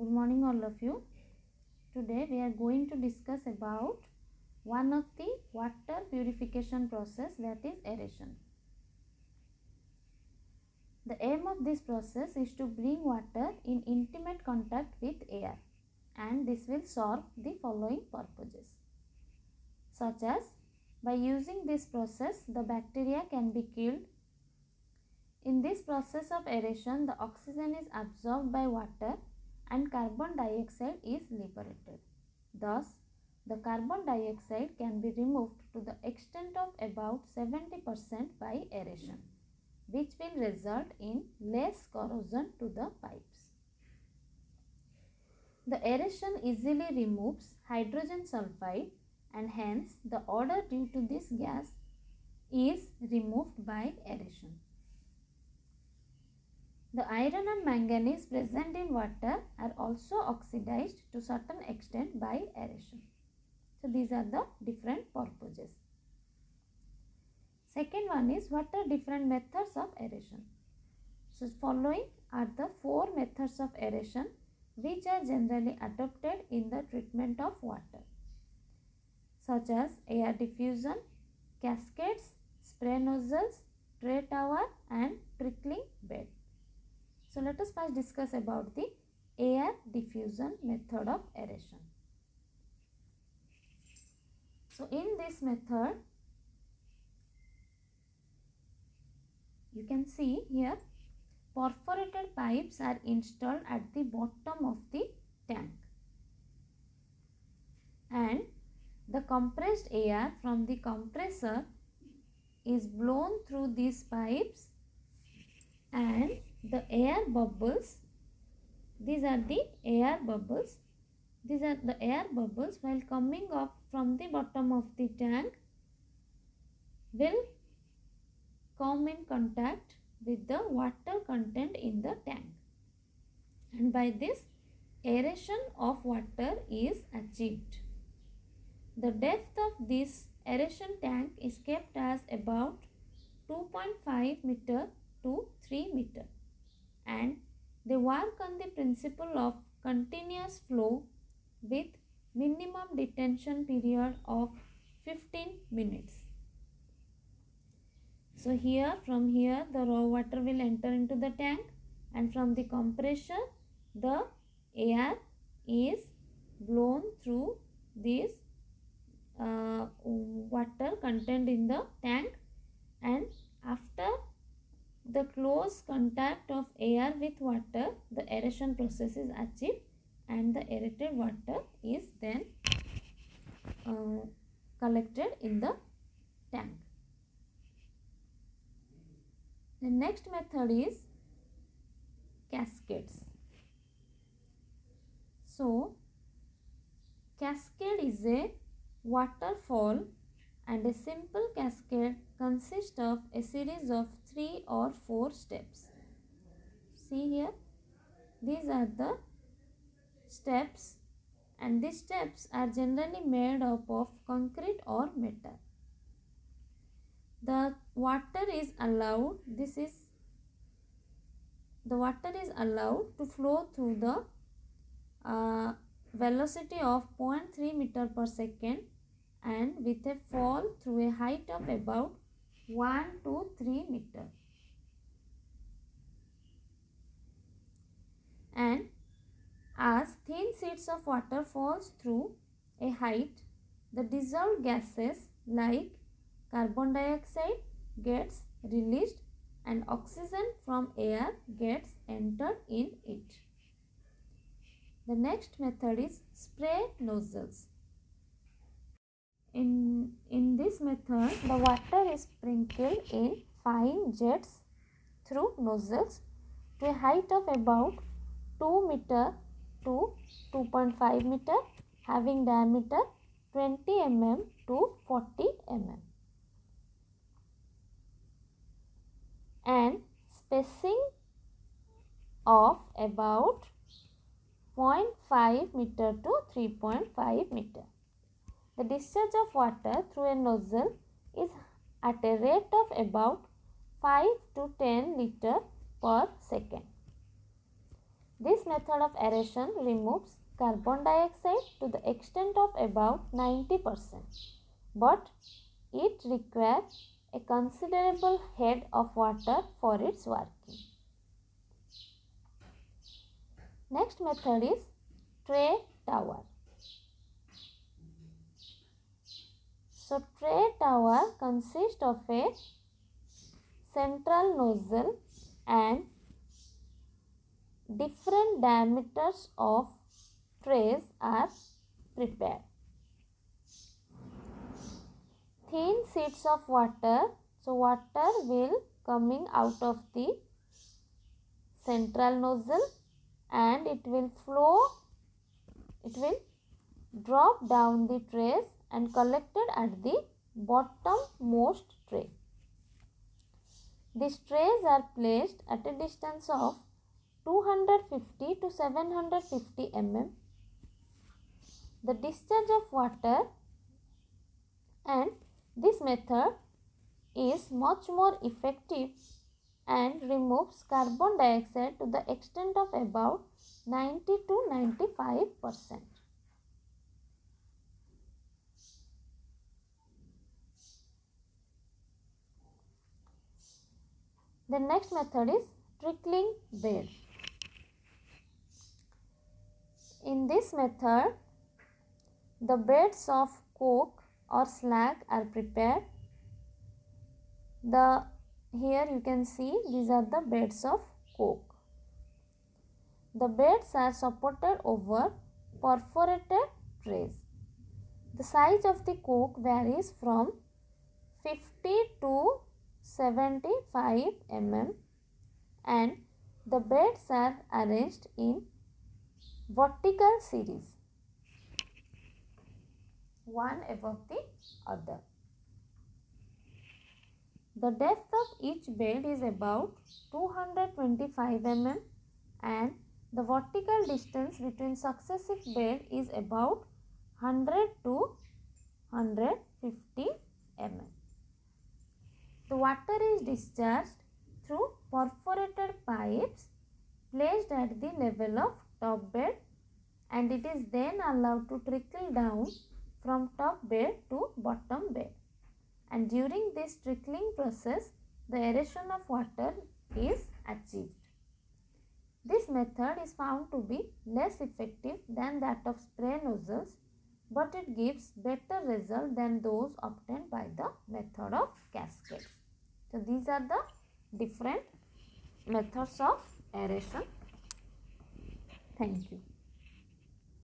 Good morning all of you. Today we are going to discuss about one of the water purification process that is aeration. The aim of this process is to bring water in intimate contact with air and this will serve the following purposes such as by using this process the bacteria can be killed. In this process of aeration the oxygen is absorbed by water and carbon dioxide is liberated. Thus, the carbon dioxide can be removed to the extent of about 70% by aeration, which will result in less corrosion to the pipes. The aeration easily removes hydrogen sulfide and hence the odor due to this gas is removed by aeration. The iron and manganese present in water are also oxidized to certain extent by aeration. So these are the different purposes. Second one is what are different methods of aeration. So following are the four methods of aeration which are generally adopted in the treatment of water such as air diffusion, cascades, spray nozzles, tray tower and trickling bed. So let us first discuss about the air diffusion method of aeration. So in this method you can see here perforated pipes are installed at the bottom of the tank and the compressed air from the compressor is blown through these pipes and the air bubbles these are the air bubbles. These are the air bubbles while coming up from the bottom of the tank will come in contact with the water content in the tank. And by this aeration of water is achieved. The depth of this aeration tank is kept as about 2.5 meter to 3 meter and they work on the principle of continuous flow with minimum detention period of 15 minutes. So here from here the raw water will enter into the tank and from the compressor the air is blown through this uh, water contained in the tank and after the close contact of air with water the aeration process is achieved and the aerated water is then uh, collected in the tank. The next method is cascades. So, cascade is a waterfall and a simple cascade consists of a series of three or four steps. See here, these are the steps and these steps are generally made up of concrete or metal. The water is allowed, this is the water is allowed to flow through the uh, velocity of 0.3 meter per second and with a fall through a height of about 1 to 3 meter. And as thin sheets of water falls through a height, the dissolved gases like carbon dioxide gets released and oxygen from air gets entered in it. The next method is spray nozzles. In, in this method, the water is sprinkled in fine jets through nozzles to a height of about 2 meter to 2.5 meter having diameter 20 mm to 40 mm. And spacing of about 0.5 meter to 3.5 meter. The discharge of water through a nozzle is at a rate of about 5 to 10 liter per second. This method of aeration removes carbon dioxide to the extent of about 90%, but it requires a considerable head of water for its working. Next method is tray tower. So tray tower consists of a central nozzle and different diameters of trays are prepared. Thin sheets of water, so water will coming out of the central nozzle and it will flow, it will drop down the trays and collected at the bottommost tray. These trays are placed at a distance of 250 to 750 mm. The discharge of water and this method is much more effective and removes carbon dioxide to the extent of about 90 to 95 percent. The next method is trickling bed. In this method, the beds of coke or slag are prepared. The here you can see these are the beds of coke. The beds are supported over perforated trays. The size of the coke varies from 50 to 75 mm and the beds are arranged in vertical series one above the other. The depth of each bed is about 225 mm and the vertical distance between successive bed is about 100 to 150 mm. The water is discharged through perforated pipes placed at the level of top bed and it is then allowed to trickle down from top bed to bottom bed. And during this trickling process, the aeration of water is achieved. This method is found to be less effective than that of spray nozzles but it gives better result than those obtained by the method of cascades. So these are the different methods of aeration. Thank you.